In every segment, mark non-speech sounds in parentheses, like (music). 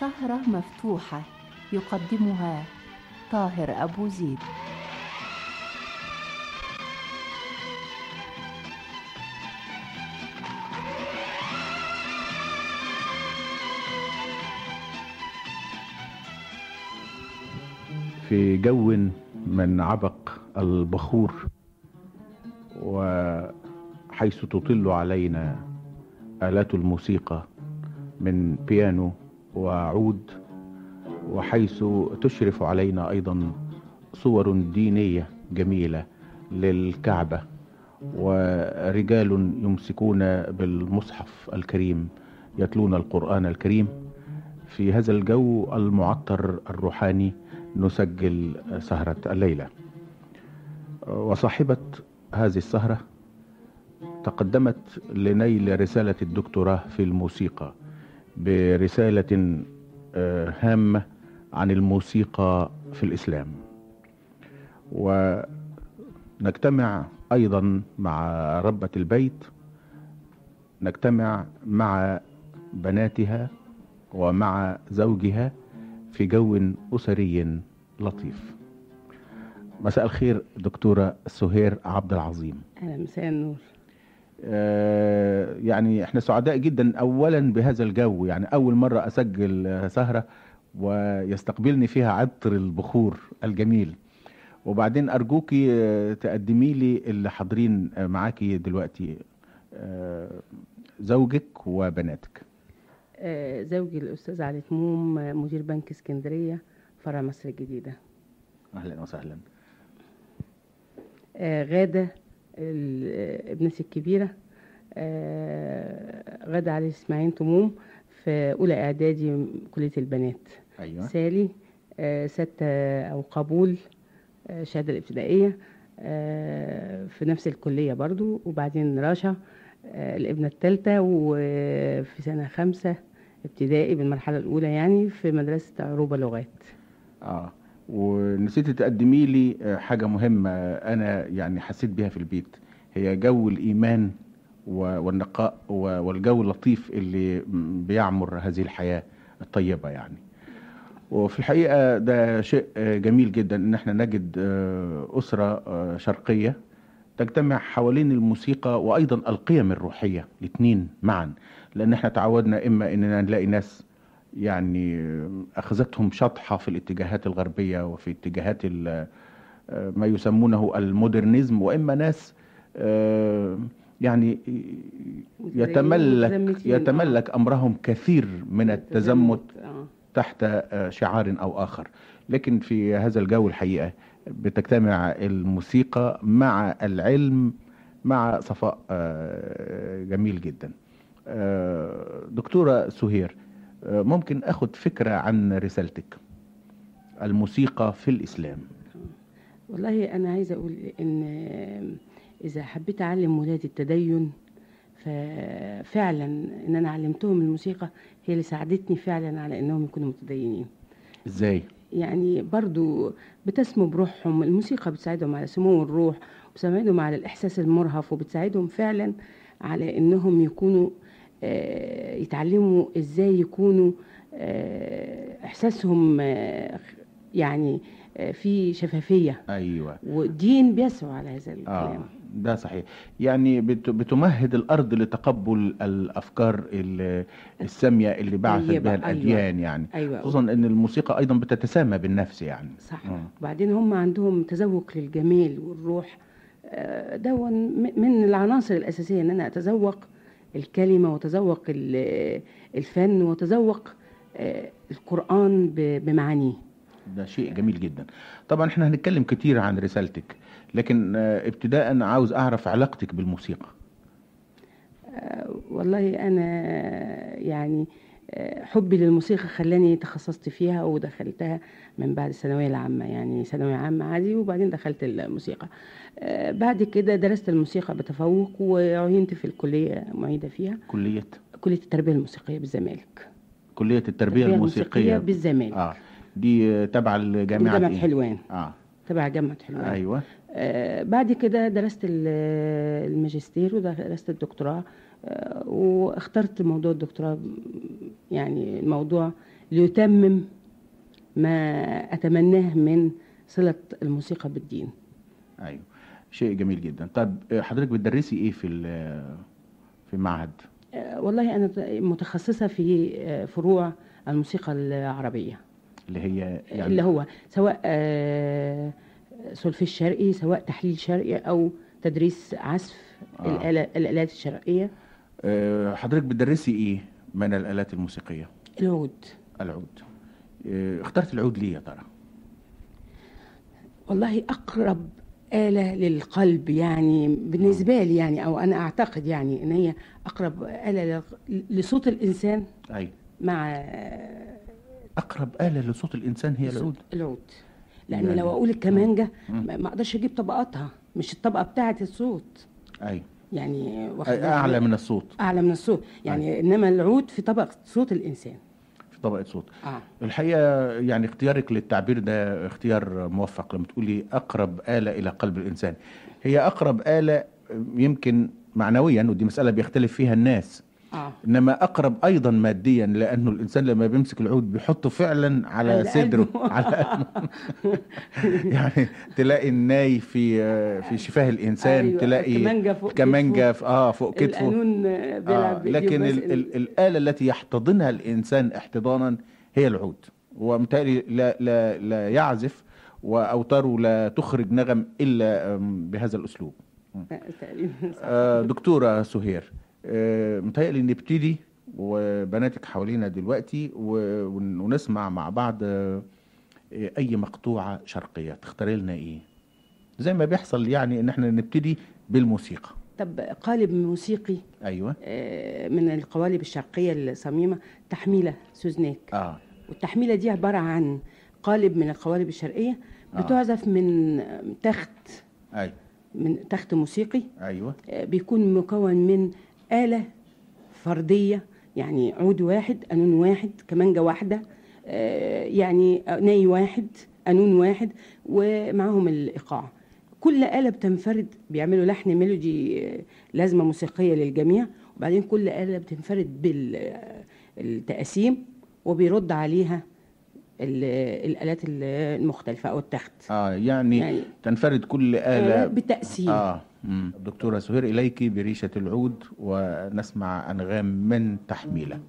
سهرة مفتوحة يقدمها طاهر أبو زيد. في جو من عبق البخور وحيث تطل علينا آلات الموسيقى من بيانو وعود وحيث تشرف علينا أيضا صور دينية جميلة للكعبة ورجال يمسكون بالمصحف الكريم يتلون القرآن الكريم. في هذا الجو المعطر الروحاني نسجل سهرة الليلة. وصاحبة هذه السهرة تقدمت لنيل رسالة الدكتوراه في الموسيقى. برسالة هامة عن الموسيقى في الإسلام. ونجتمع أيضا مع ربة البيت نجتمع مع بناتها ومع زوجها في جو أسري لطيف. مساء الخير دكتورة سهير عبد العظيم. أهلا مساء النور آه يعني إحنا سعداء جدا اولا بهذا الجو. يعني أول مرة أسجل سهرة ويستقبلني فيها عطر البخور الجميل. وبعدين ارجوكي تقدمي لي اللي حاضرين معاكي دلوقتي آه زوجك وبناتك. آه زوجي الأستاذ علي تموم مدير بنك اسكندرية فرع مصر الجديدة. أهلا وسهلا. آه غادة ابنتي الكبيرة آه غادة علي إسماعيل تموم في أولى إعدادي كلية البنات. أيوة. سالي آه ستة أو قبول آه شهادة الابتدائية آه في نفس الكلية برضو. وبعدين رشا آه الابنة الثالثة وفي سنة خمسة ابتدائي بالمرحلة الأولى يعني في مدرسة عروبة لغات. آه. ونسيتي تقدمي لي حاجة مهمة أنا يعني حسيت بيها في البيت. هي جو الإيمان والنقاء والجو اللطيف اللي بيعمر هذه الحياة الطيبة يعني. وفي الحقيقة ده شيء جميل جدا إن إحنا نجد أسرة شرقية تجتمع حوالين الموسيقى وأيضا القيم الروحية الاثنين معا. لأن إحنا تعودنا إما إننا نلاقي ناس يعني أخذتهم شطحة في الاتجاهات الغربية وفي اتجاهات ما يسمونه المودرنزم وإما ناس يعني يتملك يتملك أمرهم كثير من التزمت تحت شعار أو آخر. لكن في هذا الجو الحقيقة بتجتمع الموسيقى مع العلم مع صفاء جميل جدا. دكتورة سهير ممكن أخذ فكرة عن رسالتك. الموسيقى في الإسلام. والله أنا عايزة أقول إن إذا حبيت أعلم ولادي التدين ففعلا إن أنا علمتهم الموسيقى هي اللي ساعدتني فعلا على إنهم يكونوا متدينين. إزاي؟ يعني برضو بتسمو بروحهم الموسيقى بتساعدهم على سمو الروح وبتساعدهم على الإحساس المرهف وبتساعدهم فعلا على إنهم يكونوا يتعلموا إزاي يكونوا آه إحساسهم آه يعني في شفافية. أيوة. والدين بيسعوا على هذا الكلام. آه ده صحيح. يعني بتمهد الأرض لتقبل الأفكار السامية اللي بعثت بها الأديان أيوة. يعني. أيوة. خصوصا أن الموسيقى أيضا بتتسامى بالنفس يعني. صح. م. وبعدين هم عندهم تذوق للجمال والروح. دون من العناصر الأساسية أن أنا أتذوق الكلمة وتذوق الفن وتذوق القرآن بمعانيه. ده شيء جميل جدا. طبعا إحنا هنتكلم كتير عن رسالتك لكن ابتداء عاوز أعرف علاقتك بالموسيقى. أه والله أنا يعني حبي للموسيقى خلاني تخصصت فيها ودخلتها من بعد الثانوية العامة يعني ثانوية عامة عادي وبعدين دخلت الموسيقى. أه بعد كده درست الموسيقى بتفوق وعينت في الكلية معيدة فيها. كلية؟ كلية التربية الموسيقية بالزمالك. كلية التربية الموسيقية, الموسيقية بالزمالك. آه دي تبع الجامعة جامعه حلوان. آه. تبع جامعة حلوان. أيوه. آه بعد كده درست الماجستير ودرست الدكتوراه. آه واخترت موضوع الدكتوراه يعني الموضوع ليتمم ما أتمناه من صلة الموسيقى بالدين. أيوه. شيء جميل جدا. طب آه، حضرتك بتدرسي إيه في في المعهد؟ آه، والله أنا متخصصة في آه، فروع الموسيقى العربية. اللي هي يعني اللي هو سواء آه، سولفيج شرقي سواء تحليل شرقي أو تدريس عزف آه. الآلات الشرقية. آه، حضرتك بتدرسي إيه؟ من الآلات الموسيقية؟ العود. العود. آه، اخترت العود ليه يا ترى؟ والله أقرب آلة للقلب يعني بالنسبة لي يعني أو أنا أعتقد يعني إن هي أقرب آلة لصوت الإنسان أيوه مع أقرب آلة لصوت الإنسان هي العود؟ العود. لأن يعني- لو أقول الكمانجة. ما أقدرش أجيب طبقاتها مش الطبقة بتاعة الصوت. أيوه يعني؟ أعلى من الصوت. أعلى من الصوت. يعني إنما العود في طبقة صوت الإنسان. في طبقة صوت. آه. الحقيقة يعني اختيارك للتعبير ده اختيار موفق لما تقولي أقرب آلة إلى قلب الإنسان. هي أقرب آلة يمكن معنويا ودي مسألة بيختلف فيها الناس آه إنما أقرب أيضا ماديا لأنه الإنسان لما بيمسك العود بيحطه فعلا على على صدره. (laughs) على. (laughs) يعني تلاقي الناي في في شفاه الإنسان أيوة، تلاقي الكمانجة فوق في آه فوق كتفه القانون آه، آه لكن ال ال الآلة التي يحتضنها الإنسان احتضانا هي العود ومتهيألي لا, لا, لا يعزف وأوتاره لا تخرج نغم آم، بهذا تقريبا صح. آه، دكتورة سهير آه، متهيألي نبتدي وبناتك حوالينا دلوقتي ونسمع مع بعض آه، أي مقطوعة شرقية. تختاري لنا إيه؟ زي ما بيحصل يعني إن إحنا نبتدي بالموسيقى. طب قالب موسيقي أيوة. آه، من القوالب الشرقية الصميمة تحميلة سوزناك آه. والتحميلة دي عبارة عن قالب من القوالب الشرقية آه. بتعزف من تخت أيوة. من تخت موسيقي. أيوة. آه، بيكون مكون من آلة فردية يعني عود واحد قانون واحد كمانجة واحدة آه، يعني ناي واحد قانون واحد ومعاهم الإيقاع. كل آلة بتنفرد بيعملوا لحن ميلودي آه، لازمة موسيقية للجميع وبعدين كل آلة بتنفرد بالتقاسيم وبيرد عليها ال- الآلات المختلفة أو التخت. آه يعني, يعني تنفرد كل آلة بتقسيم. الدكتورة سهير إليك بريشة العود ونسمع أنغام من تحميلة.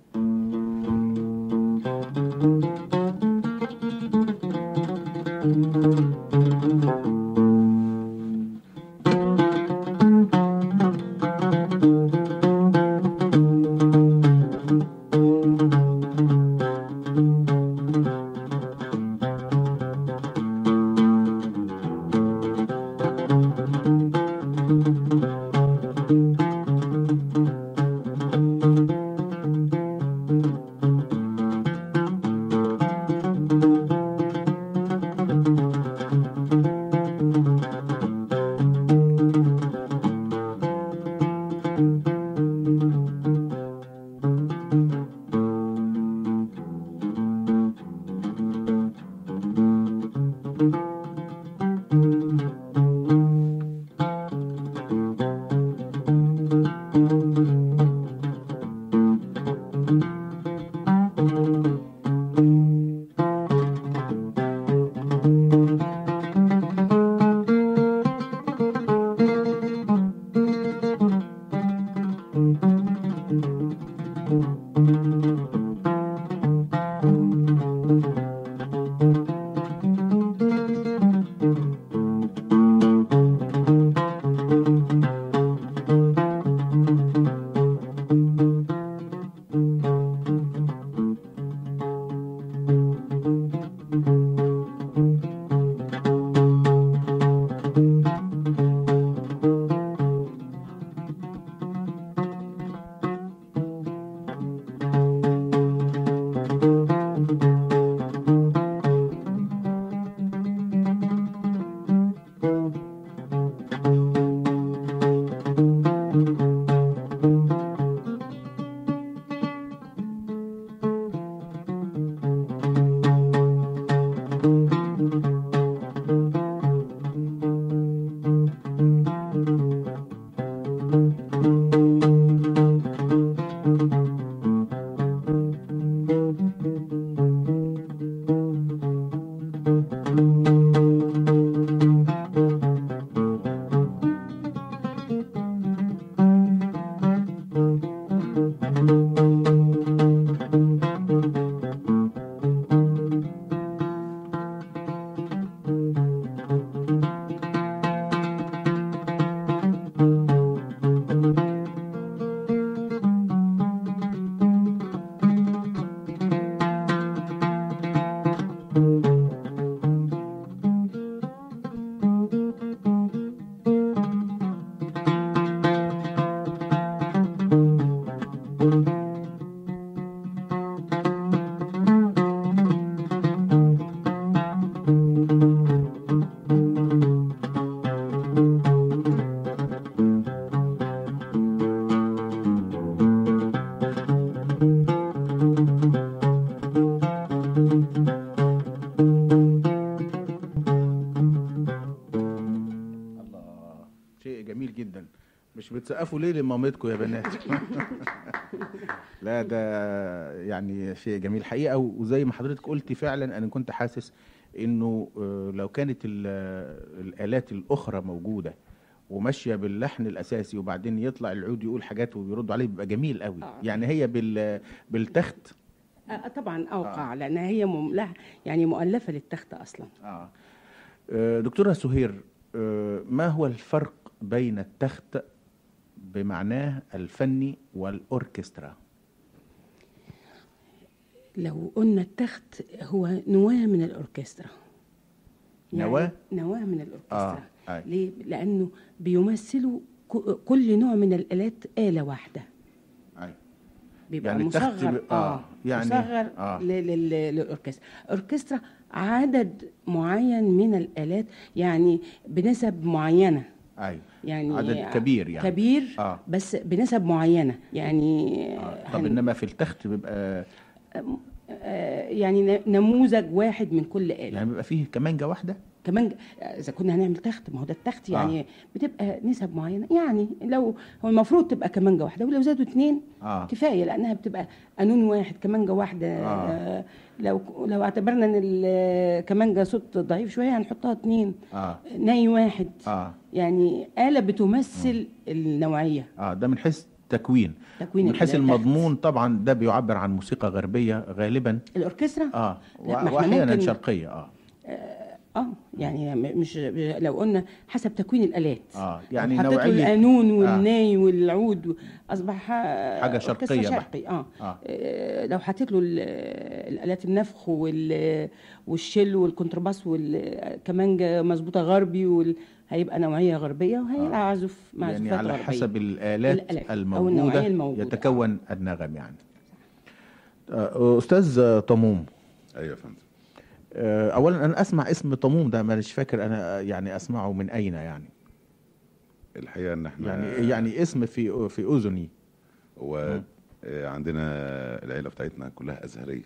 بتسقفوا ليه لمامتكم يا بنات. (laughs) لا ده يعني شيء جميل حقيقة وزي ما حضرتك قلتي فعلا أنا كنت حاسس إنه آه، لو كانت ال- الآلات الأخرى موجودة وماشية باللحن الأساسي وبعدين يطلع العود يقول حاجات ويردوا عليه بيبقى جميل قوي آه. يعني هي بال بالتخت. آه، طبعا أوقع لانها هي مم... لها يعني مؤلفة للتخت أصلا. آه. آه، دكتورة سهير آه، ما هو الفرق بين التخت بمعناه الفني والأوركسترا لو قلنا التخت هو نواة من الأوركسترا نواة؟ نواة من الأوركسترا آه،. ليه لأنه بيمثلوا كل نوع من الآلات آلة واحدة أي. بيبقى يعني مصغر ب- آه، يعني- مصغر آه. ل- لل- للأوركسترا الاوركسترا عدد معين من الآلات يعني بنسب معينة أي. يعني عدد كبير يعني كبير آه. بس بنسب معينة يعني آه. طب هن- إنما في التخت بيبقى آه، يعني نموذج واحد من كل آلة يعني بيبقى فيه كمانجة واحدة كمان إذا كنا هنعمل تخت ما هو ده التخت يعني آه. بتبقى نسب معينة يعني لو هو المفروض تبقى كمانجه واحدة ولو زادوا اتنين آه. كفاية لأنها بتبقى قانون واحد كمانجه واحدة آه. آه. لو لو اعتبرنا إن الكمانجه صوت ضعيف شوية هنحطها اتنين آه. ناي واحد آه. يعني آلة بتمثل آه ده من حيث تكوين تكوين من حيث. المضمون طبعا ده بيعبر عن موسيقى غربية غالبا الأوركسترا آه واحيانا شرقية آه آه يعني مش لو قلنا حسب تكوين الآلات. آه، يعني لو حطيت له نوعية- القانون والناي والعود أصبح حاجة أوركسترا شرقية بقى. شرقي. آه, آه. آه. لو حطيت له ال- الآلات النفخ وال والشيل والكونترباس والكمانجة مظبوطة غربي وال... هيبقى نوعية غربية وهيعزف معزوفات يعني على غربية. حسب الآلات, الآلات أو الموجودة. يتكون النغم يعني آه، أستاذ طموم. أيوه يا آه، أولا أنا أسمع اسم طموم ده مانيش فاكر أنا يعني أسمعه من أين يعني. الحقيقة إن إحنا يعني يعني اسم في في أذني. هو آه، عندنا العيلة بتاعتنا كلها أزهرية.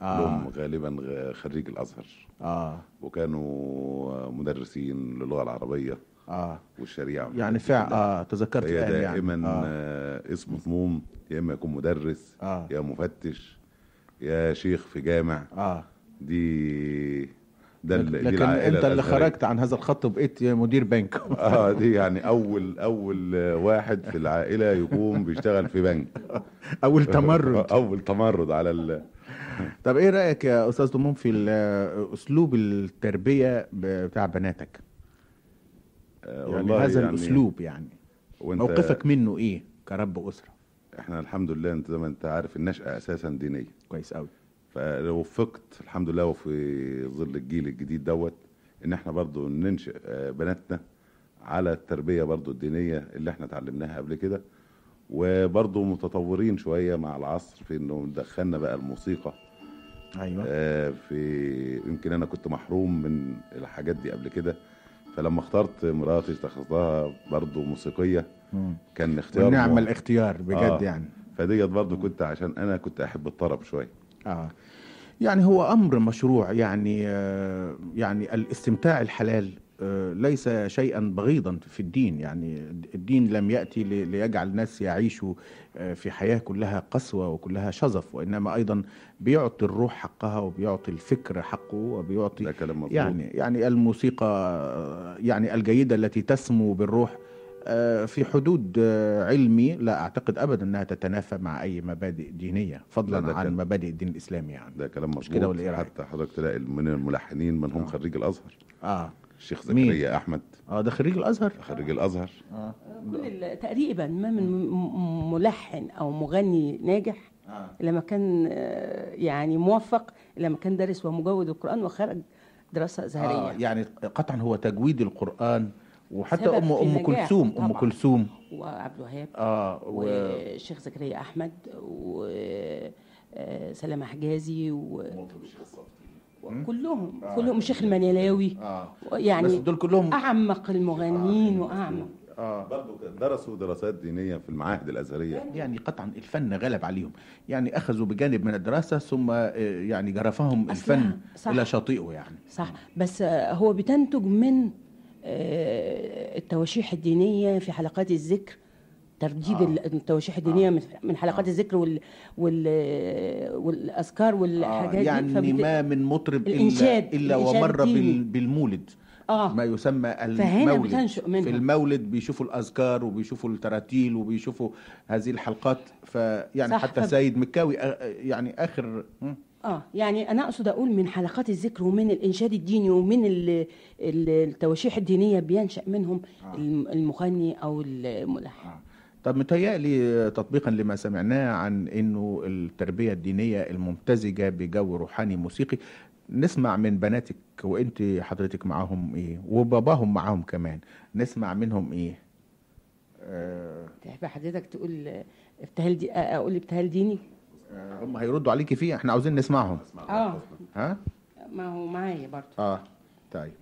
آه. كلهم غالبا خريج الأزهر. آه. وكانوا مدرسين للغة العربية. آه. والشريعة يعني فعلا آه تذكرت هي الآن دائما يعني آه. آه. اسم طموم يا إما يكون مدرس آه. يا مفتش يا شيخ في جامع. آه. دي ده ال- دي لكن العائلة أنت اللي. خرجت عن هذا الخط وبقيت مدير بنك. (laughs) آه دي يعني أول أول واحد في العائلة يقوم بيشتغل في بنك. (laughs) أول تمرد. (laughs) أول تمرد على ال... طب إيه رأيك يا أستاذ ضمون في أسلوب التربية بتاع بناتك؟ يعني والله هذا يعني الأسلوب يعني. وأنت موقفك منه إيه كرب أسرة؟ إحنا الحمد لله أنت زي ما أنت عارف النشأة أساسا دينية. كويس قوي فلو وفقت الحمد لله وفي ظل الجيل الجديد دوت إن إحنا برضو ننشئ آه، بناتنا على التربية برضو الدينية اللي إحنا اتعلمناها قبل كده. وبرضو متطورين شوية مع العصر في إنه دخلنا بقى الموسيقى. أيوه. آه، في يمكن أنا كنت محروم من الحاجات دي قبل كده. فلما اخترت مراتي اتخذتها برضو موسيقية مم. كان اختيار ونعم مو- الاختيار بجد آه. يعني. فديت برضو كنت عشان أنا كنت أحب الطرب شوية. آه. يعني هو أمر مشروع يعني آه يعني الاستمتاع الحلال آه ليس شيئا بغيضا في الدين. يعني الدين لم يأتي لي- ليجعل الناس يعيشوا آه في حياة كلها قسوة وكلها شظف وإنما أيضا بيعطي الروح حقها وبيعطي الفكر حقه وبيعطي ده كلام يعني يعني الموسيقى آه، يعني الجيدة التي تسمو بالروح آه، في حدود آه، علمي لا أعتقد أبدا أنها تتنافى مع أي مبادئ دينية لا، فضلا عن كان- مبادئ الدين الإسلامي يعني. ده كلام مش كده ولا إيه؟ حتى حضرتك تلاقي من الملحنين من هم آه. خريج الأزهر. آه. الشيخ مين؟ زكريا أحمد. آه ده خريج الأزهر؟ خريج الأزهر. آه. كل تقريبا ما من م- ملحن أو مغني ناجح آه. لما كان آه، يعني موفق لما كان دارس ومجود القرآن وخرج دراسة آه ازهريه يعني قطعا هو تجويد القرآن وحتى أم نجاحه كلثوم أم طبعاً. كلثوم. وعبد الوهاب آه و... والشيخ زكريا أحمد وسلامه حجازي و- وكلهم آه. كلهم. الشيخ المنيلاوي. آه. بس يعني دول كلهم أعمق المغنيين وأعمق. آه. برضه درسوا دراسات دينية في المعاهد الأزهرية. يعني قطعا الفن غلب عليهم. يعني أخذوا بجانب من الدراسة ثم آه، يعني جرفهم الفن صح. إلى شاطئه يعني. صح. بس آه، هو بتنتج من آه، التواشيح الدينية في حلقات الذكر ترتيب آه. آه. التواشيح الدينية من- من حلقات آه. الذكر وال وال والأذكار آه والحاجات دي يعني فبت- ما من مطرب الإنشاد، إلا الا ومر. بال- بالمولد آه ما يسمى المولد. في المولد بيشوفوا الأذكار وبيشوفوا التراتيل وبيشوفوا هذه الحلقات فيعني حتى فب- سيد مكاوي آه، يعني آخر? آه يعني أنا أقصد أقول من حلقات الذكر ومن الإنشاد الديني ومن ال- ال- التواشيح الدينية بينشأ منهم آه. الم- المغني أو الملحن. آه. طب متهيألي تطبيقا لما سمعناه عن إنه التربية الدينية الممتزجة بجو روحاني موسيقي نسمع من بناتك وإنت حضرتك معاهم إيه؟ وباباهم معاهم كمان نسمع منهم إيه؟ آه. تحب حضرتك تقول ابتهال دي أقول ابتهال ديني؟ هم هيردوا عليكي فيه إحنا عاوزين نسمعهم. آه. ها؟ ما هو معايا برضه. آه طيب.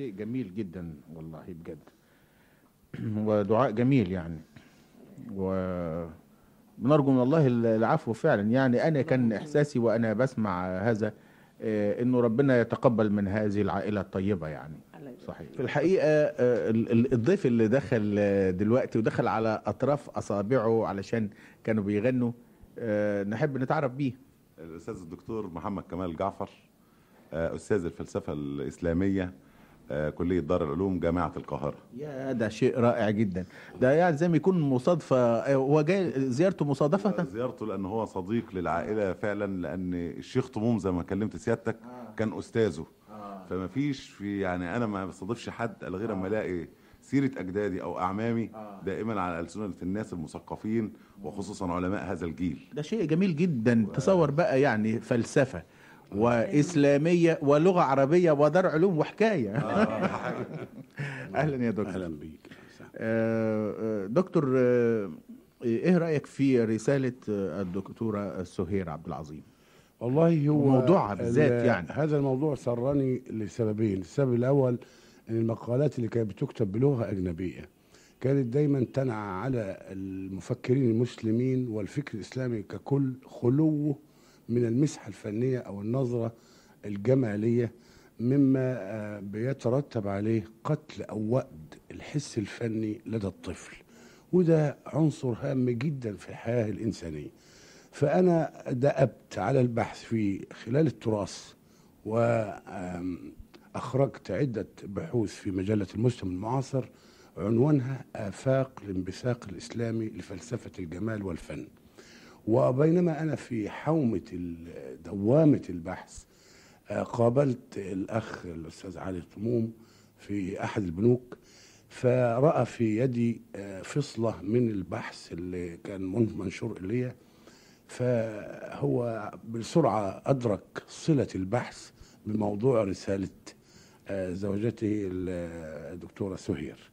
شيء جميل جدا والله بجد. (clears throat) ودعاء جميل يعني. وبنرجو من الله العفو فعلا. يعني أنا كان إحساسي وأنا بسمع هذا آه، إنه ربنا يتقبل من هذه العائلة الطيبة يعني. صحيح. في الحقيقة آه، الضيف اللي دخل آه، دلوقتي ودخل على أطراف أصابعه علشان كانوا بيغنوا نحب نتعرف بيه. الأستاذ الدكتور محمد كمال جعفر أستاذ الفلسفة الإسلامية. كلية دار العلوم جامعة القاهرة. يا ده شيء رائع جدا. ده يعني زي ما يكون مصادفة آه، هو جاي زيارته مصادفة؟ زيارته لأن هو صديق للعائلة فعلا لأن الشيخ طموم زي ما كلمت سيادتك كان أستاذه. فما فيش في يعني أنا ما بستضيفش حد إلا غير اما ألاقي سيرة أجدادي أو أعمامي دائما على ألسنة الناس المثقفين وخصوصا علماء هذا الجيل. ده شيء جميل جدا. تصور بقى يعني فلسفة. وإسلامية ولغة عربية ودار علوم وحكاية. (laughs) أهلا يا دكتور. أهلا بيك. آه، آه، دكتور آه، إيه رأيك في رسالة آه، الدكتورة سهير عبد العظيم؟ والله هو موضوعها بالذات ال- يعني. هذا الموضوع سرني لسببين. السبب الأول إن المقالات اللي كانت بتكتب بلغة أجنبية كانت دايما تنعى على المفكرين المسلمين والفكر الإسلامي ككل خلوه من المسحة الفنية أو النظرة الجمالية مما آه، بيترتب عليه قتل أو وأد الحس الفني لدى الطفل. وده عنصر هام جدا في الحياة الإنسانية. فأنا دأبت على البحث في خلال التراث وأخرجت عدة بحوث في مجلة المسلم المعاصر عنوانها آفاق الانبثاق الإسلامي لفلسفة الجمال والفن. وبينما أنا في حومة دوامة البحث آه، قابلت الأخ الأستاذ علي طموم في أحد البنوك فرأى في يدي آه، فصلة من البحث اللي كان من- منشور إليه فهو بسرعة أدرك صلة البحث بموضوع رسالة آه، زوجته الدكتورة سهير.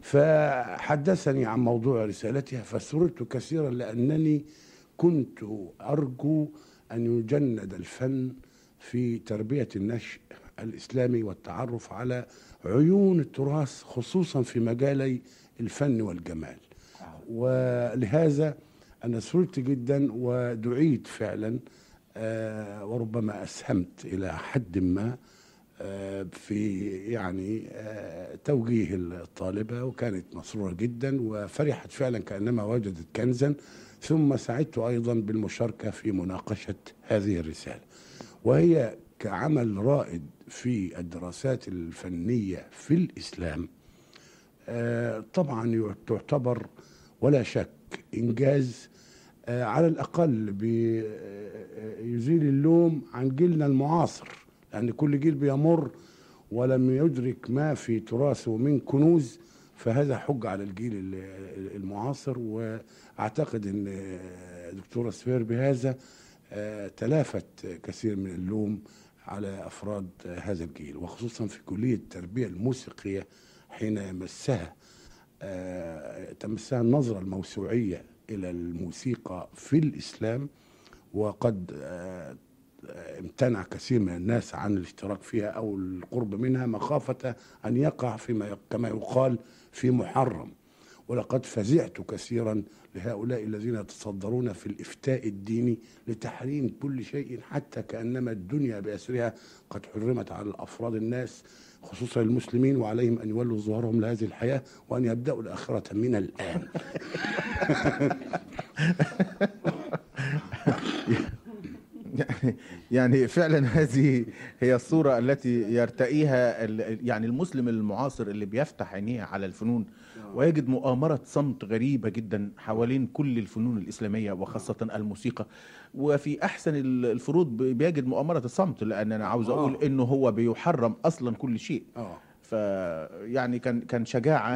فحدثني عن موضوع رسالتها فسررت كثيرا لأنني كنت أرجو أن يجند الفن في تربية النشء الإسلامي والتعرف على عيون التراث خصوصا في مجالي الفن والجمال. ولهذا أنا سررت جدا ودعيت فعلا آه، وربما أسهمت إلى حد ما آه، في يعني آه، توجيه الطالبة وكانت مسرورة جدا وفرحت فعلا كأنما وجدت كنزا. ثم سعدت أيضا بالمشاركة في مناقشة هذه الرسالة وهي كعمل رائد في الدراسات الفنية في الإسلام. آه، طبعا تعتبر ولا شك إنجاز آه، على الأقل بيزيل اللوم عن جيلنا المعاصر يعني كل جيل بيمر ولم يدرك ما في تراثه من كنوز. فهذا حج على الجيل ال- المعاصر وأعتقد إن آه، دكتورة سفير بهذا آه، تلافت كثير من اللوم على أفراد آه، هذا الجيل وخصوصا في كلية التربية الموسيقية حين يمسها آه، تمسها النظرة الموسوعية إلى الموسيقى في الإسلام وقد امتنع كثير من الناس عن الاشتراك فيها أو القرب منها مخافة أن يقع فيما كما يقال في محرم. ولقد فزعت كثيرا لهؤلاء الذين يتصدرون في الإفتاء الديني لتحريم كل شيء حتى كأنما الدنيا بأسرها قد حرمت على أفراد الناس خصوصا المسلمين وعليهم أن يولوا ظهورهم لهذه الحياة وأن يبدأوا الآخرة من الآن. (laughs) (laughs) يعني- فعلا هذه هي الصورة التي يرتئيها ال- يعني المسلم المعاصر اللي بيفتح عينيه على الفنون ويجد مؤامرة صمت غريبة جدا حوالين كل الفنون الإسلامية وخاصة الموسيقى وفي أحسن ال- الفروض بيجد مؤامرة الصمت لأن أنا عاوز أقول آه. إنه هو بيحرم أصلا كل شيء آه. فيعني كان كان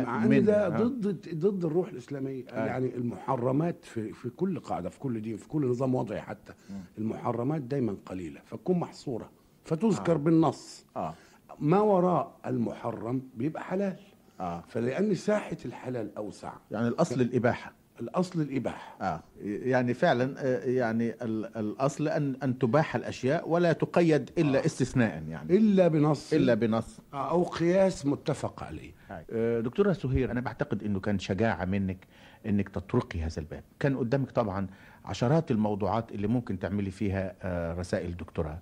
مع إن منه. ده آه. ضد ضد الروح الإسلامية آه. يعني المحرمات في في كل قاعدة في كل دين في كل نظام وضعي حتى المحرمات دايما قليلة فتكون محصورة فتذكر آه. بالنص آه. ما وراء المحرم بيبقى حلال آه. فلأن ساحة الحلال أوسع يعني الأصل الإباحة الأصل الإباحة. آه. يعني فعلا آه، يعني ال- الأصل أن أن تباح الأشياء ولا تقيد إلا استثناء يعني. إلا بنص. إلا بنص. أو قياس متفق عليه. آه، دكتورة سهير أنا بعتقد أنه كان شجاعة منك أنك تطرقي هذا الباب. كان قدامك طبعا عشرات الموضوعات اللي ممكن تعملي فيها آه، رسائل دكتوراه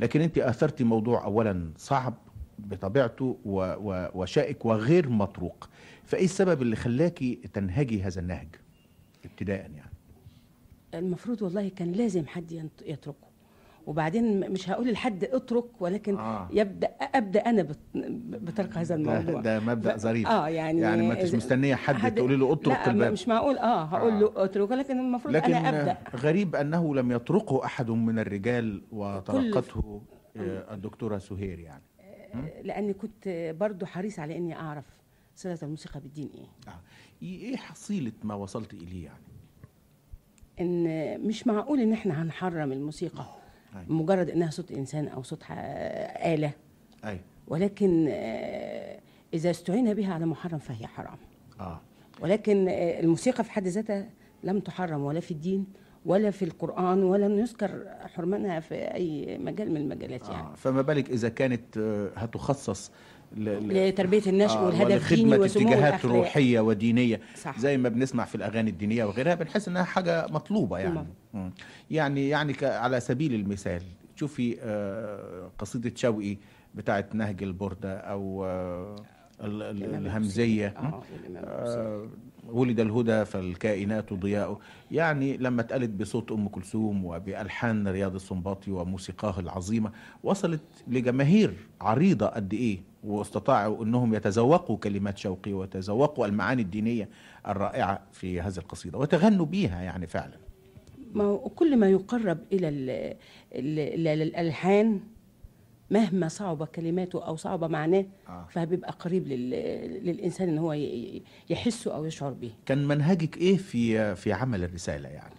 لكن أنت أثرتي موضوع أولا صعب بطبيعته و- و- وشائك وغير مطروق. فإيه السبب اللي خلاكي تنهجي هذا النهج؟ ابتداء يعني. المفروض والله كان لازم حد يتركه. وبعدين مش هقول لحد اترك ولكن آه. آه. يبدا أبدأ أنا بت- بترك هذا ده, الموضوع. ده مبدأ ف- ظريف. آه يعني يعني ما انتش مستنية حد, حد- تقولي له اترك لا الباب. مش معقول. آه هقول آه. له اترك ولكن المفروض لكن أنا أبدأ. غريب أنه لم يطرقه أحد من الرجال وطرقته آه، الدكتورة سهير يعني. لأني كنت برضو حريص على إني أعرف. صلة الموسيقى بالدين إيه؟ آه. إيه حصيلة ما وصلت إليه يعني؟ إن مش معقول إن إحنا هنحرم الموسيقى أيوة. مجرد إنها صوت إنسان أو صوت آلة. أي. ولكن آه، إذا استعين بها على محرم فهي حرام. آه. ولكن آه، الموسيقى في حد ذاتها لم تحرم ولا في الدين ولا في القرآن ولم يذكر حرمانها في أي مجال من المجالات يعني. آه. فما بالك إذا كانت آه، هتخصص ل... ل... لتربية النشء والهدف الديني وسمو اتجاهات الأخلاق روحية ودينية صح. زي ما بنسمع في الأغاني الدينية وغيرها بنحس إنها حاجة مطلوبة يعني مم. يعني يعني. على سبيل المثال شوفي آه، قصيدة شوقي بتاعت نهج البردة أو آه، ال- ال- الإمام الهمزية الحسين. آه،. آه، ولد الهدى فالكائنات ضياء يعني لما اتقالت بصوت أم كلثوم وبألحان رياض السنباطي وموسيقاه العظيمة وصلت لجماهير عريضة قد إيه واستطاعوا انهم يتذوقوا كلمات شوقي ويتذوقوا المعاني الدينية الرائعة في هذه القصيدة وتغنوا بيها يعني فعلا ما كل ما يقرب إلى ال- ال- ال- الألحان مهما صعب كلماته أو صعب معناه آه. فبيبقى قريب لل... للإنسان إن هو يحسه أو يشعر به كان منهجك إيه في في عمل الرسالة يعني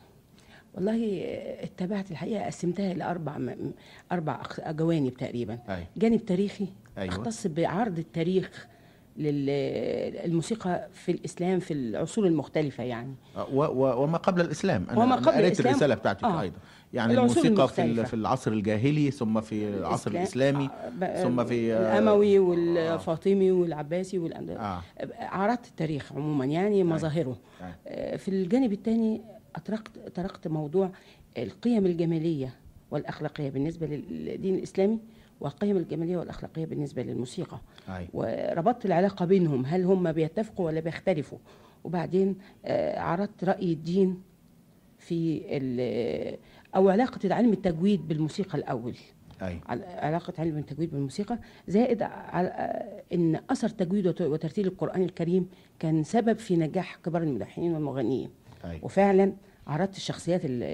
والله اتبعت الحقيقة قسمتها لأربع م- أربع أخ- جوانب تقريبا أيوة. جانب تاريخي أيوة. أختص بعرض التاريخ للموسيقى في الإسلام في العصور المختلفة يعني آه، و و وما قبل الإسلام أنا وما أنا قبل قريت الإسلام. الرسالة بتاعتك آه. أيضا يعني الموسيقى في. في العصر الجاهلي ثم في العصر الإسلام- الإسلامي آه، ب- ثم في آه، الأموي والفاطمي والعباسي والأند... آه. عرضت التاريخ عموما يعني مظاهره أي. آه، في الجانب الثاني اطرقت طرقت موضوع القيم الجمالية والأخلاقية بالنسبة للدين الإسلامي والقيم الجمالية والأخلاقية بالنسبة للموسيقى. أي. وربطت العلاقة بينهم هل هم بيتفقوا ولا بيختلفوا؟ وبعدين آه، عرضت رأي الدين في ال- أو علاقة علم التجويد بالموسيقى الأول. عل- علاقة علم التجويد بالموسيقى زائد على أن أثر تجويد وت- وترتيل القرآن الكريم كان سبب في نجاح كبار الملحنين والمغنيين. أي. وفعلا عرضت الشخصيات اللي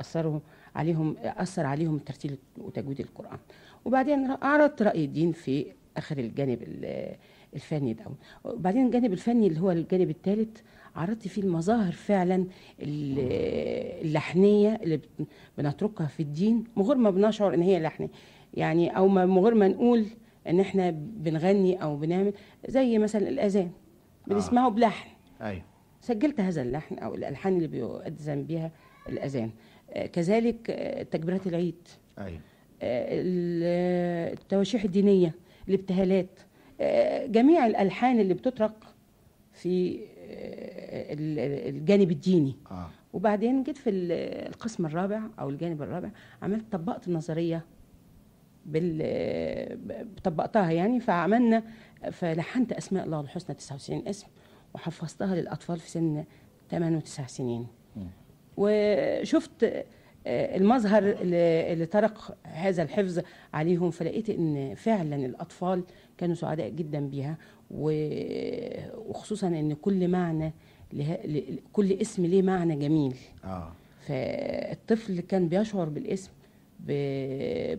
أثروا عليهم أثر عليهم ترتيل وتجويد القرآن. وبعدين عرضت رأي الدين في آخر الجانب ال- الفني ده. وبعدين الجانب الفني اللي هو الجانب الثالث عرضت فيه المظاهر فعلا ال- اللحنية اللي بنتركها في الدين من غير ما بنشعر إن هي لحن. يعني أو من غير ما نقول إن إحنا بنغني أو بنعمل زي مثلا الأذان بنسمعه بلحن. اي سجلت هذا اللحن أو الألحان اللي بيؤذن بها الأذان. آه، كذلك آه، تكبيرات العيد. اي آه، ال- التواشيح الدينية الابتهالات آه، جميع الألحان اللي بتطرق في آه، ال- الجانب الديني. وبعدين جيت في ال- القسم الرابع أو الجانب الرابع عملت طبقت النظرية بال طبقتها يعني فعملنا فلحنت أسماء الله الحسنى 99 اسم وحفظتها للأطفال في سن 8 و9 سنين. وشفت آه، المظهر اللي طرق هذا الحفظ عليهم فلقيت إن فعلا الأطفال كانوا سعداء جدا بيها وخصوصا إن كل معنى له... كل اسم ليه معنى جميل آه فالطفل كان بيشعر بالاسم ب...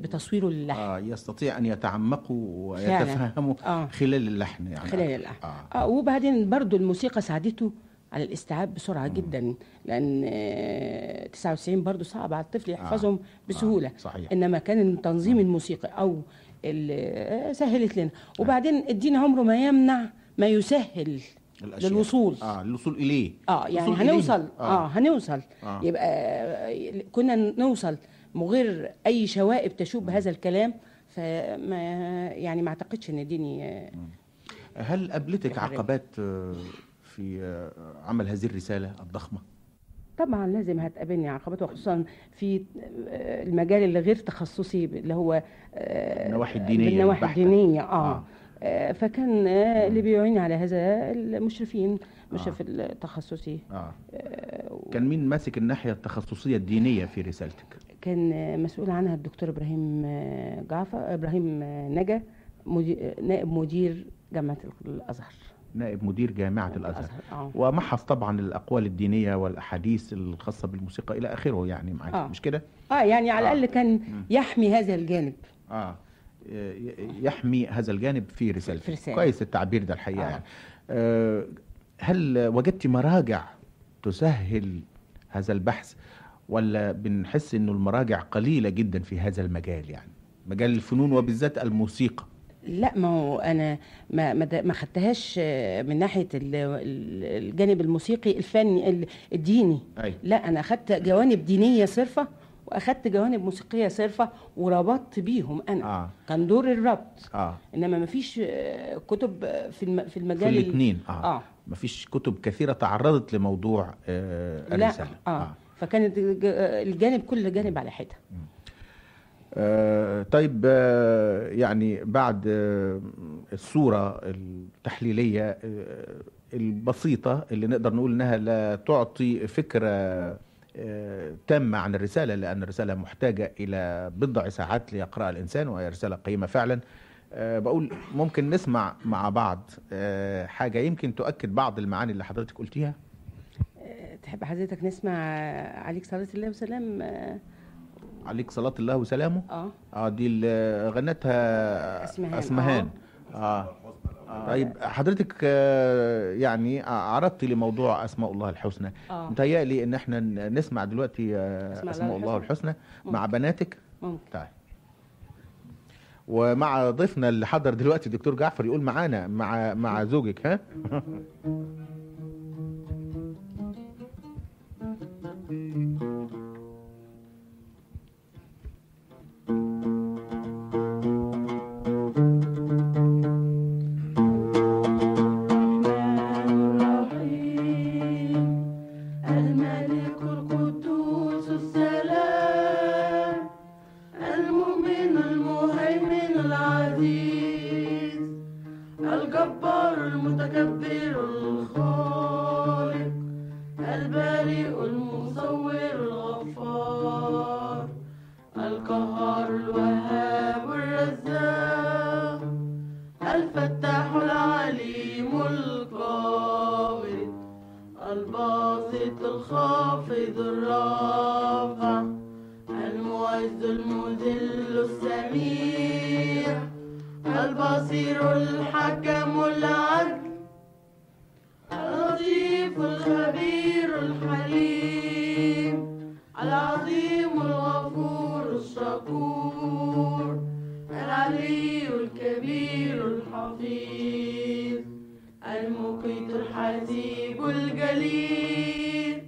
بتصويره للحن آه يستطيع أن يتعمقوا فعلا. ويتفهموا آه. خلال اللحن يعني خلال اللحن آه. آه. وبعدين برضو الموسيقى ساعدته على الاستيعاب بسرعة جدا لأن آه، 99 برضو صعب على الطفل يحفظهم بسهوله آه، صحيح. إنما كان التنظيم الموسيقي أو ال- آه، سهلت لنا. وبعدين الدين عمره ما يمنع ما يسهل الأشياء. للوصول. آه الوصول إليه. آه يعني الوصول إليه. هنوصل. آه, هنوصل. آه. يبقى آه، كنا نوصل من غير أي شوائب تشوب هذا الكلام فما يعني ما أعتقدش إن ديني آه، هل قابلتك. عقبات آه، في آه، عمل هذه الرسالة الضخمة. طبعا لازم هتقابلني عقبات وخصوصا في آه، المجال اللي غير تخصصي اللي هو آه، النواحي الدينية بالنواحي البحتة. الدينية آه. آه, آه. فكان آه، اللي بيعين على هذا المشرفين مشرف التخصصي. آه. آه، كان مين ماسك الناحية التخصصية الدينية في رسالتك؟ كان آه، مسؤول عنها الدكتور إبراهيم آه، جعفر إبراهيم آه، نجا مدير نائب مدير جامعة الأزهر. نائب مدير جامعة الأزهر. آه. ومحص طبعا الأقوال الدينية والأحاديث الخاصة بالموسيقى إلى آخره يعني معاك آه. مش كده آه يعني على آه. الاقل كان يحمي هذا الجانب. آه. ي- يحمي هذا الجانب في رسالتك. في رسالة. كويس التعبير ده الحقيقة آه. يعني. آه هل وجدت مراجع تسهل هذا البحث؟ ولا بنحس إنه المراجع قليلة جدا في هذا المجال يعني؟ مجال الفنون وبالذات الموسيقى. لا ما هو أنا ما ما ما خدتهاش آه، من ناحية ال- ال- الجانب الموسيقي الفني ال- الديني. أي. لا أنا أخدت جوانب دينية صرفة وأخدت جوانب موسيقية صرفة وربطت بيهم أنا. آه. كان دور الربط. آه. إنما ما فيش آه، كتب آه، في في في المجال ال- الاثنين آه, آه. مفيش كتب كثيرة تعرضت لموضوع آه لا الرساله آه, فكانت آه، الجانب كل جانب على حدة. آه، طيب آه، يعني بعد آه، الصورة التحليلية البسيطة اللي نقدر نقول إنها لا تعطي فكرة تامة عن الرسالة لأن الرسالة محتاجة إلى بضع ساعات ليقرأها الإنسان وهي رسالة قيمة فعلا. بقول ممكن نسمع مع بعض حاجة يمكن تؤكد بعض المعاني اللي حضرتك قلتيها؟ تحب حضرتك نسمع عليك صلاة الله وسلام؟ عليك صلاة الله وسلامه. آه. آه دي اللي غنتها أسمهان. أسمهان. آه, آه. طيب حضرتك آه، يعني عرضتي لموضوع أسماء الله الحسنى. آه. متهيألي إن إحنا نسمع دلوقتي آه، أسماء الله أسماء الله الحسنى. مع بناتك. ممكن. طيب. ومع ضيفنا اللي حضر دلوقتي دكتور جعفر يقول معانا مع مع زوجك ها؟ الجبار المتكبر الخالق البارئ المصور الغفار القهار الوهاب الرزاق الفتاح العليم القابض الباسط الخافض الرافع المعز المذل السميع. البصير الحكم العدل. اللطيف الخبير الحليم. العظيم الغفور الشكور. العلي الكبير الحفيظ. المقيت الحسيب الجليل.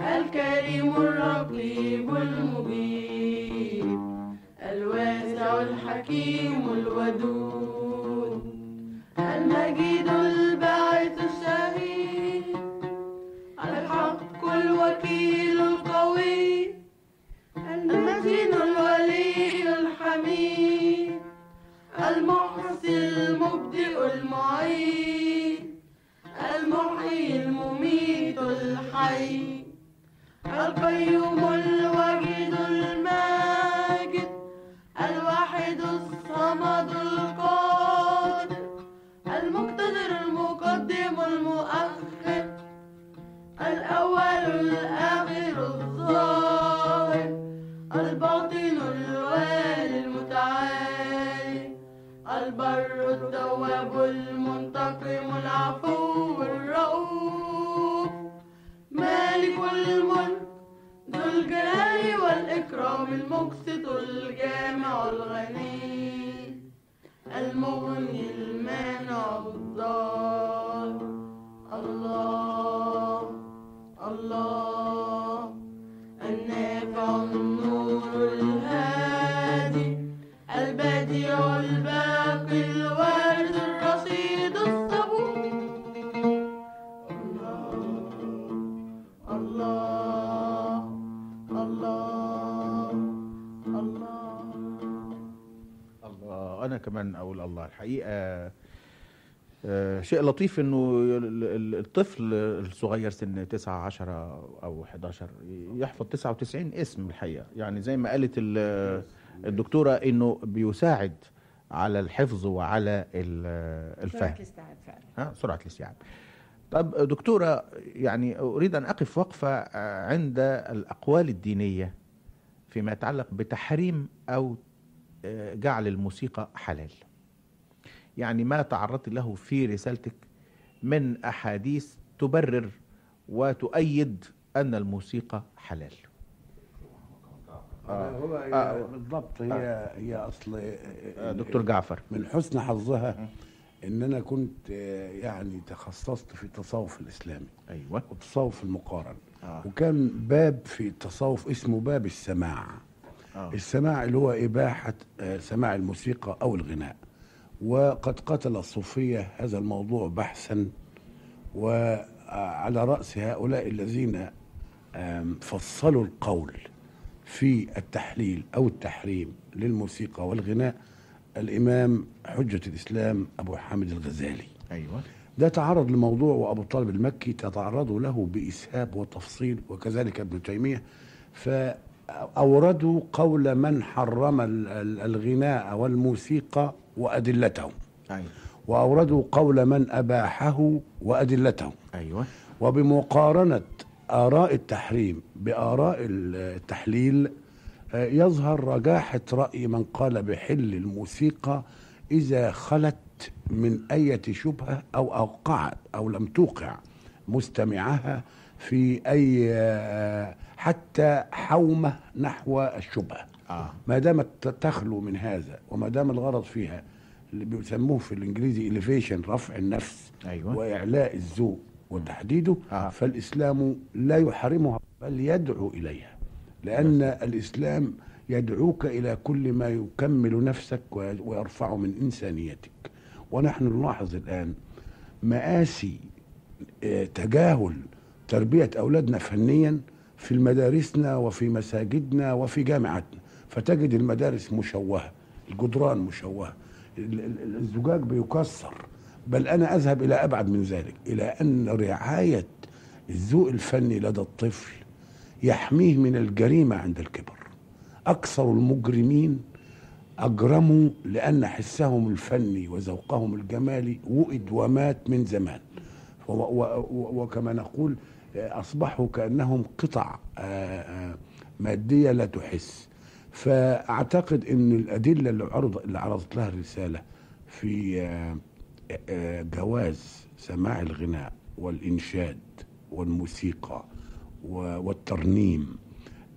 الكريم الرقيب المجيب الواسع الحكيم الودود المجيد الباعث الشهيد؟ الحق الوكيل القوي؟ المتين الولي الحميد؟ المحصي المبدئ المعيد. المحيي المميت الحي. القيوم الوجيد الماجد الواحد الصمد القادر المقتدر المقدم المؤخر الأول الآخر الظاهر الباطن الوالي المتعالي البر التواب المنتقم العفو الرؤوف مالك الملك ذو الجلال والإكرام المقسط الجامع morning. كمان أقول الله. الحقيقة آه، شيء لطيف إنه ال- ال- الطفل الصغير سن 9 10 أو 11 يحفظ 99 اسم الحقيقة. يعني زي ما قالت ال- الدكتورة إنه بيساعد على الحفظ وعلى ال- الفهم. الاستيعاب فعلا. ها؟ سرعة الاستيعاب. طب دكتورة يعني أريد أن أقف وقفة آه، عند الأقوال الدينية فيما يتعلق بتحريم أو آه، جعل الموسيقى حلال. يعني ما تعرضت له في رسالتك من أحاديث تبرر وتؤيد أن الموسيقى حلال. هو هي آه. بالضبط هي هي أصل آه، دكتور جعفر. من حسن حظها إن أنا كنت آه، يعني تخصصت في التصوف الإسلامي. أيوة. والتصوف المقارن. آه. وكان باب في التصوف اسمه باب السماع. آه. السماع اللي هو إباحة آه، سماع الموسيقى أو الغناء. وقد قتل الصوفية هذا الموضوع بحثا وعلى رأس هؤلاء الذين فصلوا القول في التحليل أو التحريم للموسيقى والغناء الإمام حجة الإسلام أبو حامد الغزالي. أيوة. ده تعرض لموضوع وأبو طالب المكي تتعرضوا له بإسهاب وتفصيل وكذلك ابن تيمية. فاوردوا قول من حرم ال- ال- الغناء والموسيقى وادلته أيوة. وأوردوا قول من أباحه وادلته أيوة. وبمقارنة آراء التحريم بآراء التحليل آه، يظهر رجاحة رأي من قال بحل الموسيقى إذا خلت من أية شبهة أو أوقعت أو لم توقع مستمعها في أي آه، حتى حومه نحو الشبهة آه. ما دامت تخلو من هذا وما دام الغرض فيها اللي بيسموه في الإنجليزي elevation رفع النفس أيوة. وإعلاء الذوق وتحديده آه. فالإسلام لا يحرمها بل يدعو إليها لأن الإسلام يدعوك إلى كل ما يكمل نفسك وي- ويرفع من إنسانيتك ونحن نلاحظ الآن مآسي آه، تجاهل تربية أولادنا فنيا في مدارسنا وفي مساجدنا وفي جامعاتنا فتجد المدارس مشوهة الجدران مشوهة ال- ال- الزجاج بيكسر. بل أنا أذهب إلى أبعد من ذلك إلى أن رعاية الذوق الفني لدى الطفل يحميه من الجريمة عند الكبر. أكثر المجرمين أجرموا لأن حسهم الفني وذوقهم الجمالي وئد ومات من زمان. وكما نقول آه، أصبحوا كأنهم قطع آه، آه، مادية لا تحس فأعتقد أن الأدلة اللي عرض اللي عرضت لها الرسالة في آه، آه، جواز سماع الغناء والإنشاد والموسيقى والترنيم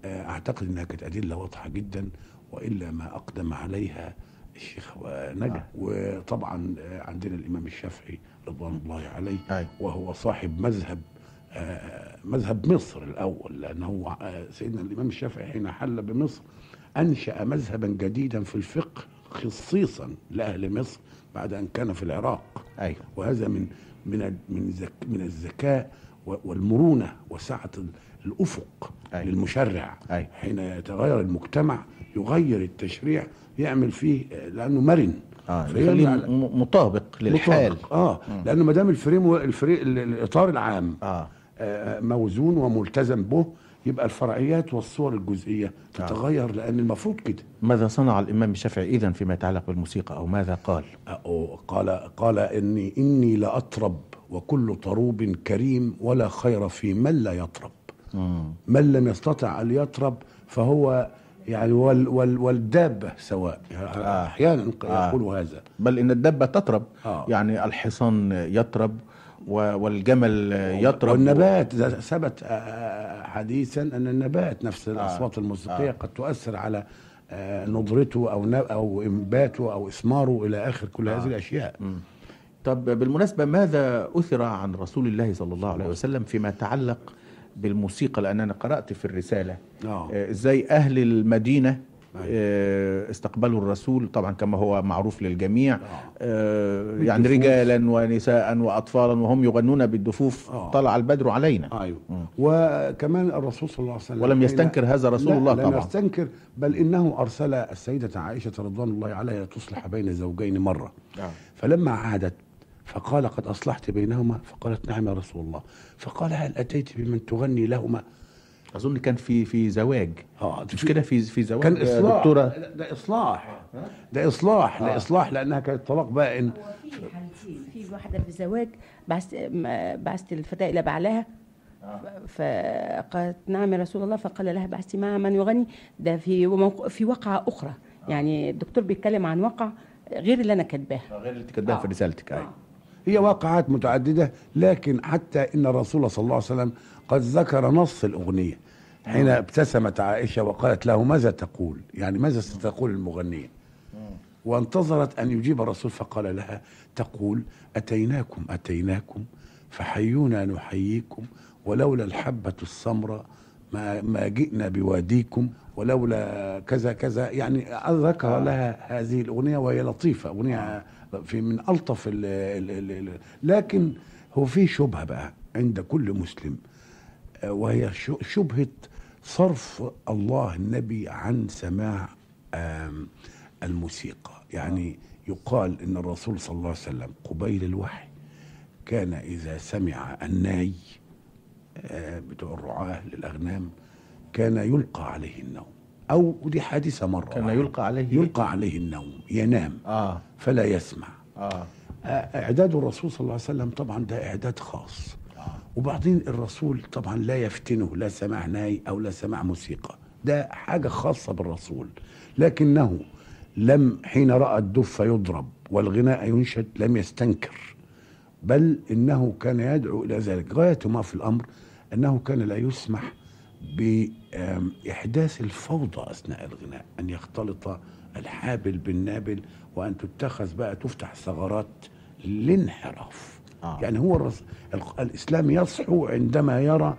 آه، أعتقد إنها كانت أدلة واضحة جدا وإلا ما أقدم عليها الشيخ نجا آه. وطبعا آه، عندنا الإمام الشافعي رضوان الله عليه أي. وهو صاحب مذهب آه، مذهب مصر الأول لأنه آه، سيدنا الإمام الشافعي حين حل بمصر أنشأ مذهبا جديدا في الفقه خصيصا لأهل مصر بعد أن كان في العراق. أيوة. وهذا من من من من الذكاء و- والمرونة وسعة ال- الأفق أي. للمشرع. أي. حين يتغير المجتمع يغير التشريع يعمل فيه آه، لأنه مرن. آه م- مطابق للحال. مطابق. آه لأنه ما دام ال frame ال fra- ال- الإطار العام آه آه، موزون وملتزم به يبقى الفرعيات والصور الجزئية تتغير لأن المفروض كده. ماذا صنع الإمام الشافعي إذن فيما يتعلق بالموسيقى أو ماذا قال؟ أو قال قال إني إني لاطرب وكل طروب كريم ولا خير في من لا يطرب. مم. من لم يستطع أن يطرب فهو يعني وال وال والدابة سواء. أحيانا آه. يقول هذا. بل إن الدبة تطرب. آه. يعني الحصان يطرب والجمل يطرب والنبات ثبت آه، حديثا أن النبات نفس الأصوات الموسيقية قد تؤثر على آه، نضرته أو أو إنباته أو إثماره إلى آخر كل هذه الأشياء. طب بالمناسبة ماذا أثر عن رسول الله صلى الله عليه وسلم فيما يتعلق بالموسيقى؟ لأن أنا قرأت في الرسالة. آه. آه، إزاي أهل المدينة آه، استقبلوا الرسول طبعا كما هو معروف للجميع آه. آه، يعني. رجالا ونساء واطفالا وهم يغنون بالدفوف آه. طلع البدر علينا. أيوه. وكمان الرسول صلى الله عليه وسلم ولم يستنكر هذا رسول الله لم طبعا. يستنكر بل إنه أرسل السيدة عائشة رضوان الله عليها تصلح بين زوجين مرة. فلما عادت فقال قد أصلحت بينهما فقالت نعم يا رسول الله. فقال هل أتيت بمن تغني لهما؟ أظن كان في في زواج. آه مش كده؟ في في زواج؟ كان يا إصلاح. دكتورة. ده إصلاح. ده إصلاح ده إصلاح لأنها كانت طلاق بائن هو في حالتين. في واحدة في زواج بعثت ما- بعثت الفتاه إلى بعلها فقالت نعم يا رسول الله فقال لها بعثتي مع من يغني. ده في موق... في وقعة أخرى. يعني الدكتور بيتكلم عن وقع غير اللي أنا كاتباها. غير اللي كاتباها في رسالتك أيوه. هي واقعات متعددة لكن حتى إن الرسول صلى الله عليه وسلم قد ذكر نص الأغنية حين ابتسمت عائشة وقالت له ماذا تقول؟ يعني ماذا ستقول المغنية وانتظرت أن يجيب الرسول فقال لها تقول أتيناكم أتيناكم فحيونا نحييكم ولولا الحبة السمراء ما, ما جئنا بواديكم ولولا كذا كذا. يعني ذكر لها هذه الأغنية وهي لطيفة أغنية في من ألطف ال ال ال ال لكن هو في شبهة بقى عند كل مسلم. آه، وهي شبهة صرف الله النبي عن سماع الموسيقى. يعني يقال إن الرسول صلى الله عليه وسلم قبيل الوحي كان إذا سمع الناي آه، بتوع الرعاة للأغنام كان يلقى عليه النوم. أو ودي حادثة مرة كان. يلقى عليه يلقى عليه النوم ينام آه. فلا يسمع. آه. آه، إعداد الرسول صلى الله عليه وسلم طبعا ده إعداد خاص. وبعدين الرسول طبعا لا يفتنه لا سماع ناي أو لا سماع موسيقى. ده حاجة خاصة بالرسول. لكنه لم حين رأى الدف يضرب والغناء ينشد لم يستنكر بل إنه كان يدعو إلى ذلك. غاية ما في الأمر إنه كان لا يسمح بإحداث الفوضى أثناء الغناء أن يختلط الحابل بالنابل وأن تتخذ بقى تفتح ثغرات للانحراف. آه. يعني هو الرس... ال- الإسلام يصحو عندما يرى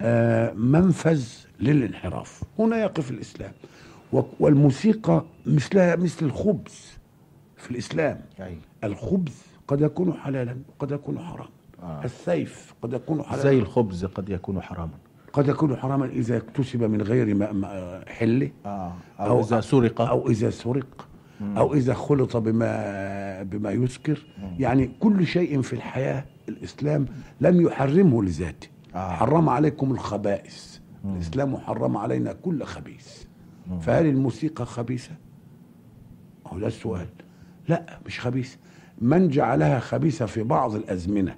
آه، منفذ للانحراف. هنا يقف الإسلام. و- والموسيقى مثلها مثل الخبز في الإسلام. أيوة. الخبز قد يكون حلالا وقد يكون حراما آه. السيف قد يكون حلالا. زي الخبز قد يكون حراما. قد يكون حراما إذا اكتسب من غير ما حله آه. أو إذا سرق. أو إذا سرق. أو إذا خلط بما بما يسكر يعني كل شيء في الحياة الإسلام لم يحرمه لذاته. آه. حرم عليكم الخبائث. الإسلام حرم علينا كل خبيث. فهل الموسيقى خبيثة؟ هو ده السؤال. لا مش خبيثه من جعلها خبيثة في بعض الأزمنة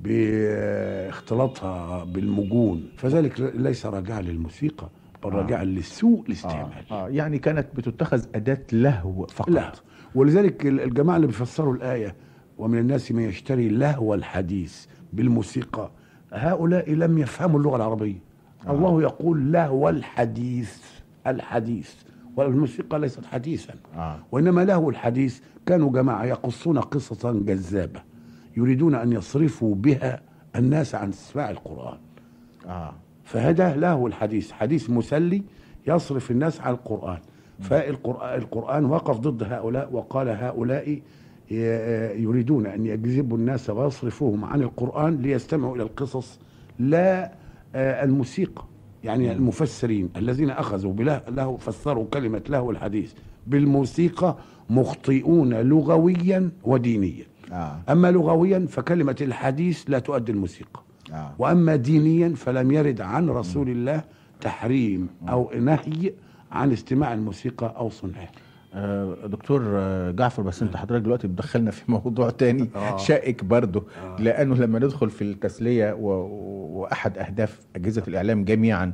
باختلاطها بالمجون فذلك ليس راجعا للموسيقى. بل راجعا للسوء آه. الاستعمال. آه. يعني كانت بتتخذ أداة لهو فقط. لا. ولذلك الجماعة اللي بيفسروا الآية ومن الناس من يشتري لهو الحديث بالموسيقى هؤلاء لم يفهموا اللغة العربية. آه. الله يقول لهو الحديث الحديث. والموسيقى ليست حديثا. آه. وإنما لهو الحديث. كانوا جماعة يقصون قصصا جذابة يريدون أن يصرفوا بها الناس عن استماع القرآن. آه. فهذا له الحديث. حديث مسلي يصرف الناس على القرآن. فالقرآن القرآن وقف ضد هؤلاء وقال هؤلاء ي- يريدون أن يجذبوا الناس ويصرفوهم عن القرآن ليستمعوا إلى القصص لا آه، الموسيقى. يعني المفسرين الذين أخذوا بله له فسروا كلمة له الحديث بالموسيقى مخطئون لغويا ودينيا. آه. أما لغويا فكلمة الحديث لا تؤدي الموسيقى. آه. وأما دينيا فلم يرد عن رسول الله تحريم أو نهي عن استماع الموسيقى أو صنعها آه، دكتور آه، جعفر بس انت حضرتك دلوقتي بتدخلنا في موضوع تاني (laughs) آه. شائك برضه لأنه لما ندخل في التسلية و... وأحد أهداف أجهزة الإعلام جميعا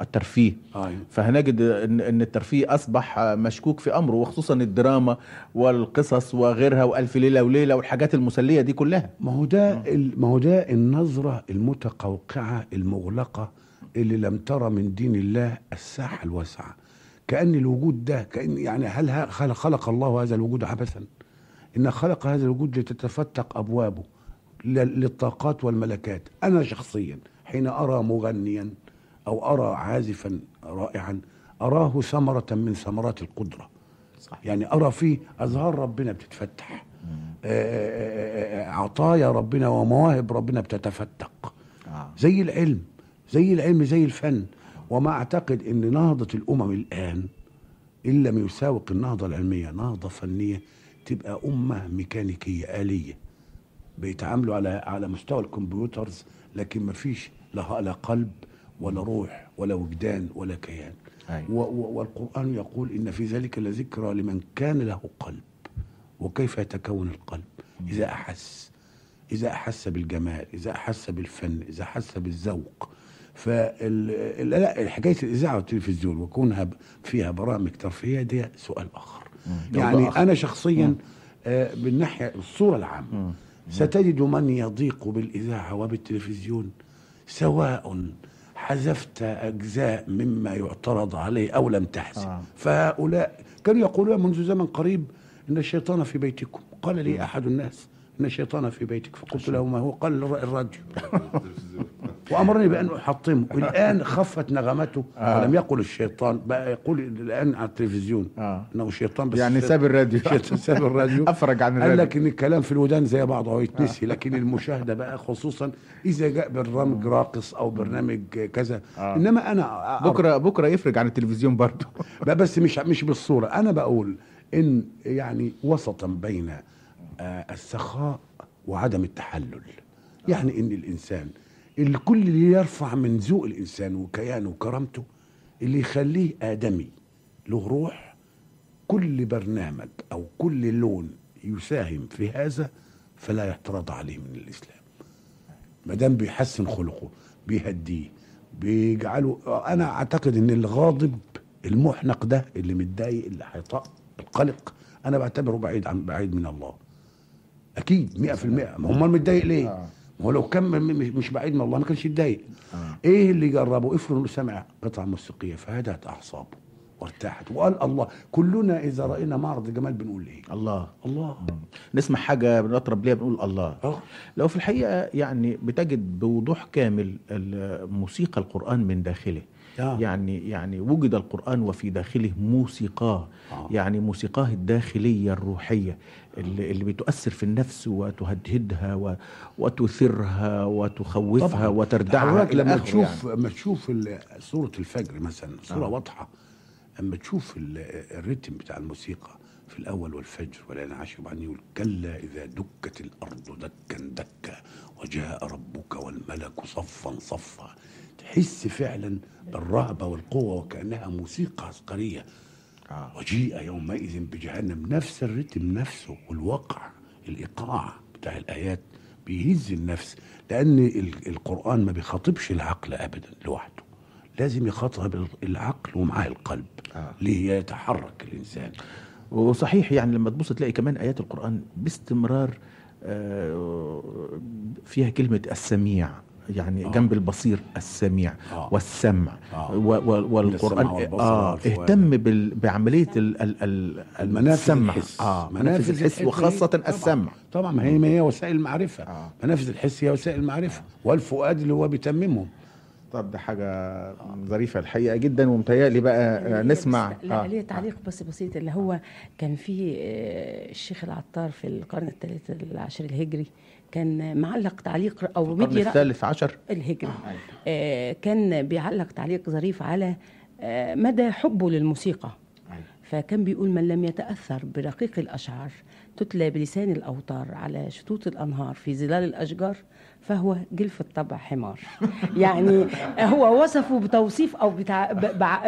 الترفيه. أيوه. فهنجد ان إن الترفيه أصبح مشكوك في أمره وخصوصا الدراما والقصص وغيرها وألف ليلة وليلة والحاجات المسلية دي كلها. ما هو ده ما هو ده النظرة المتقوقعة المغلقة اللي لم ترى من دين الله الساحة الواسعة. كأن الوجود ده كأن يعني هل خلق, الله هذا الوجود عبثا إن خلق هذا الوجود لتتفتق أبوابه ل- للطاقات والملكات. أنا شخصيا حين أرى مغنيا أو أرى عازفا رائعا أراه ثمرة من ثمرات القدرة. صح يعني أرى فيه أزهار ربنا بتتفتح آه، آه، آه، عطايا ربنا ومواهب ربنا بتتفتق. زي العلم زي العلم زي الفن. وما أعتقد أن نهضة الأمم الآن إن لم يساوق النهضة العلمية نهضة فنية تبقى أمة ميكانيكية آلية. بيتعاملوا على على مستوى الكمبيوترز لكن ما فيش لا لا قلب ولا روح ولا وجدان ولا كيان. أيوة. والقرآن يقول إن في ذلك لذكرى لمن كان له قلب. وكيف يتكون القلب؟ إذا أحس إذا أحس بالجمال إذا أحس بالفن إذا أحس بالذوق. فال لا حكاية الإذاعة والتلفزيون وكونها فيها برامج ترفيهية دي سؤال ده يعني. أنا شخصيا آه، بالناحية الصورة العامة ستجد من يضيق بالإذاعة وبالتلفزيون سواء حذفت أجزاء مما يعترض عليه أو لم تحذف. آه. فهؤلاء كانوا يقولون منذ زمن قريب إن الشيطان في بيتكم. قال لي أحد الناس إن الشيطان في بيتك. فقلت له ما هو قال الر- الراديو. (laughs) وأمرني بأن أحطمه. الآن خفت نغمته. آه. ولم يقل الشيطان. بقى يقول الآن على التلفزيون. آه. إنه شيطان بس يعني ساب الراديو. (laughs) ساب الراديو. (laughs) أفرج عن قال الراديو. لك ان الكلام في الودان زي بعضه. ويتنسي لكن المشاهدة بقى خصوصا إذا جاء برنامج راقص أو برنامج كذا. آه. إنما أنا بكرة بكرة يفرج عن التلفزيون برضه. بس مش مش بالصورة. أنا بقول إن يعني وسطا بين آه، السخاء وعدم التحلل. يعني إن الإنسان اللي كل اللي يرفع من ذوق الإنسان وكيانه وكرامته اللي يخليه آدمي له روح كل برنامج أو كل لون يساهم في هذا فلا يعترض عليه من الإسلام. ما دام بيحسن خلقه بيهديه بيجعله أنا أعتقد إن الغاضب المحنق ده اللي متضايق اللي هيطق القلق أنا بعتبره بعيد عن بعيد من الله. أكيد 100% ما هم متضايق ليه؟ آه. ما هو لو كان مش بعيد من الله ما كانش يتضايق آه. إيه اللي جربه افرض إنه سمع قطعة موسيقية فهدأت أعصابه وارتاحت وقال الله كلنا إذا رأينا معرض جمال بنقول إيه؟ الله الله نسمع حاجة بنطرب ليها بنقول الله آه لو في الحقيقة يعني بتجد بوضوح كامل ال- موسيقى القرآن من داخله آه. يعني يعني وجد القرآن وفي داخله موسيقاه آه. يعني موسيقاه الداخلية الروحية اللي, اللي بتؤثر في النفس وتهدهدها و- وتثيرها وتخوفها طبعا وتردعها إلى لما تشوف لما تشوف سورة الفجر مثلا صوره آه. واضحة اما تشوف ال- الريتم بتاع الموسيقى في الأول والفجر والانعاش وبعدين يقول كلا إذا دكت الأرض دكا دكا وجاء ربك والملك صفا صفا تحس فعلا بالرهبه والقوة وكأنها موسيقى عسكريه آه. وجيء يومئذ بجهنم نفس الرتم نفسه والواقع الإيقاع بتاع الآيات بيهز النفس لأن ال- القرآن ما بيخاطبش العقل ابدا لوحده لازم يخاطب العقل ومعاه القلب آه. ليه يتحرك الإنسان وصحيح يعني لما تبص تلاقي كمان آيات القرآن باستمرار آه، فيها كلمة السميع يعني آه. جنب البصير السميع آه. والسمع آه. والقرآن آه والفؤاد. اهتم بال- بعملية ال- ال- ال- المنافذ السمع الحس آه منافذ الحس وخاصة طبعا. السمع طبعا ما هي ما هي وسائل المعرفة آه. منافذ الحس هي وسائل المعرفة والفؤاد اللي هو بيتممهم طب ده حاجة ظريفة الحقيقة جدا ومتهيألي بقى آه، نسمع بس لا آه. ليه تعليق بس بسيط اللي هو كان في آه، الشيخ العطار في القرن الثالث العشر الهجري كان معلق تعليق أو القرن الثالث عشر؟ الهجري آه، كان بيعلق تعليق ظريف على آه، مدى حبه للموسيقى. فكان بيقول من لم يتأثر برقيق الأشعار تتلى بلسان الأوتار على شطوط الأنهار في ظلال الأشجار فهو جلف الطبع حمار. يعني هو وصفه بتوصيف أو بتع...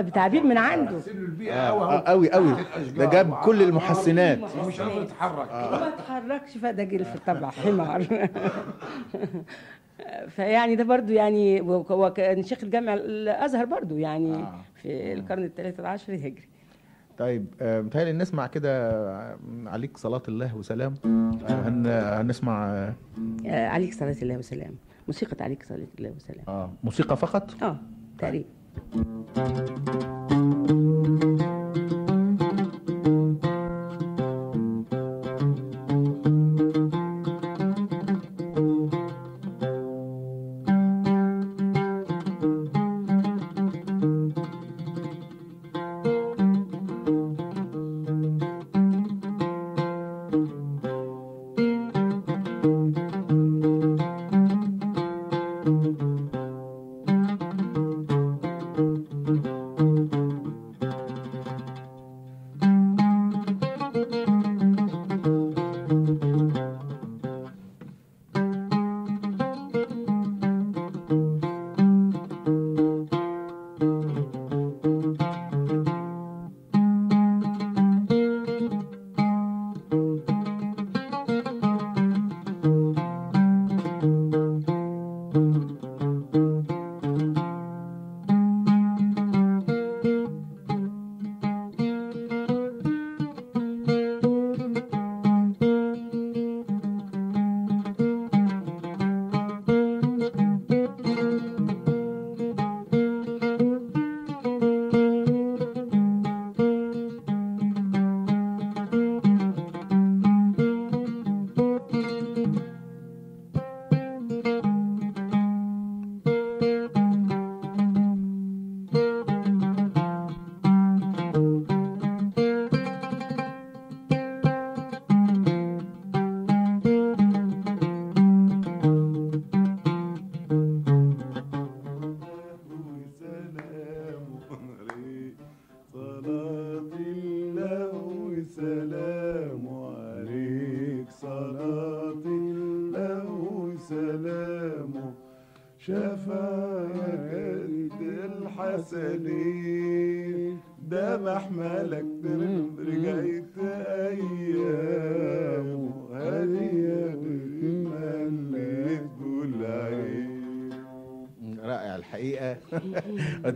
بتعبير من عنده. قوي قوي ده جاب كل المحسنات. مش قادر يتحرك. ما اتحركش فده جلف الطبع حمار. (laughs) فيعني ده برضو يعني هو كان شيخ الجامع الأزهر برضو يعني آه. في القرن الثالث العشر الهجري. طيب آه، متهيألي نسمع كده آه، عليك صلاة الله وسلام. آه، هن هنسمع عليك صلاة الله وسلام. موسيقى عليك صلاة الله وسلام. آه موسيقى فقط؟ آه تقريبا.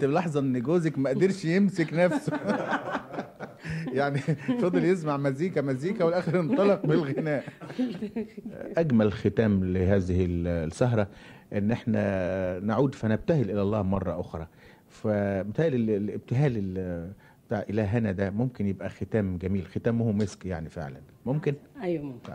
انت ملاحظة إن جوزك ما قدرش يمسك نفسه. (laughs) يعني فضل يسمع مزيكا مزيكا والآخر انطلق بالغناء. أجمل ختام لهذه السهرة إن إحنا نعود فنبتهل إلى الله مرة أخرى. فبالتالي ال- الابتهال ال- بتاع إلهنا ده ممكن يبقى ختام جميل ختامه مسك يعني فعلا. ممكن؟ أيوه ممكن.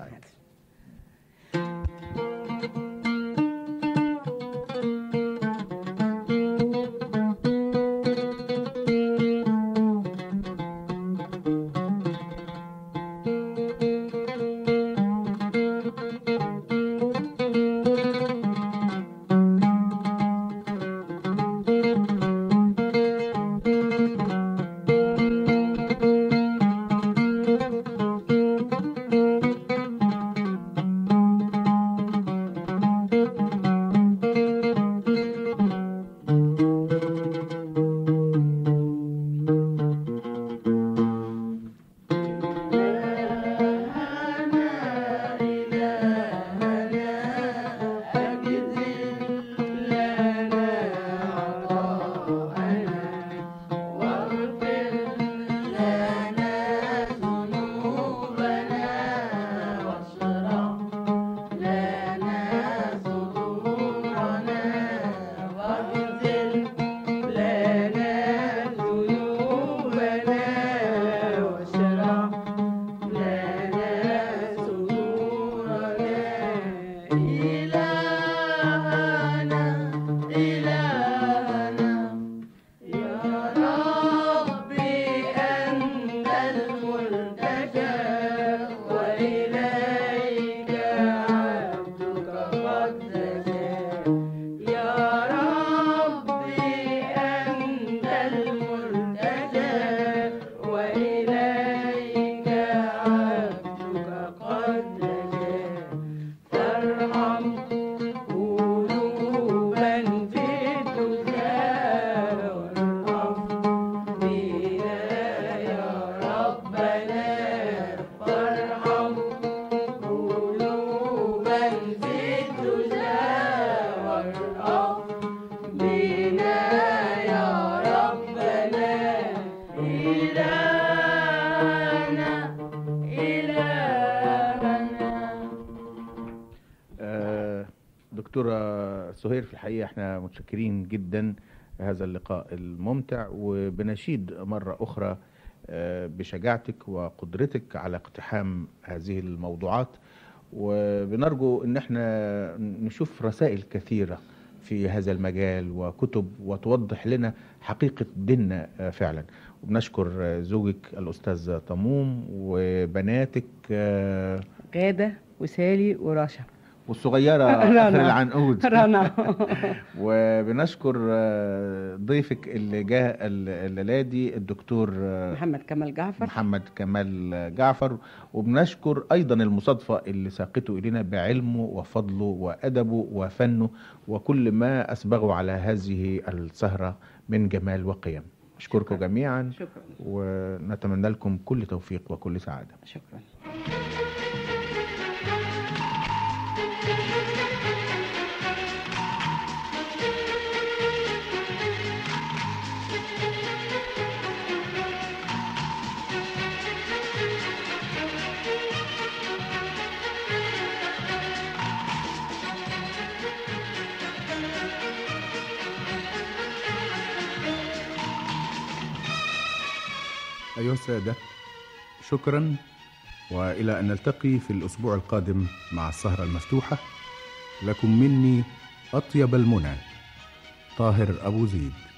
إحنا متشكرين جدا هذا اللقاء الممتع وبنشيد مرة أخرى آه، بشجاعتك وقدرتك على اقتحام هذه الموضوعات. وبنرجو إن إحنا نشوف رسائل كثيرة في هذا المجال وكتب وتوضح لنا حقيقة ديننا آه، فعلا. وبنشكر آه، زوجك الأستاذ طموم وبناتك غادة وسالي ورشا والصغيرة (laughs) رنا. العنقود. (laughs) رنا (laughs) وبنشكر آه، ضيفك اللي جاء الليلة دي الدكتور آه، محمد كمال جعفر. محمد كمال جعفر. وبنشكر أيضا المصادفة اللي ساقته إلينا بعلمه وفضله وأدبه وفنه وكل ما أسبغه على هذه السهرة من جمال وقيم. أشكركم جميعا. شكرا. ونتمنى لكم كل توفيق وكل سعادة. شكرا. أيها السادة شكرا وإلى أن نلتقي في الأسبوع القادم مع السهرة المفتوحة. لكم مني أطيب المنى طاهر أبو زيد.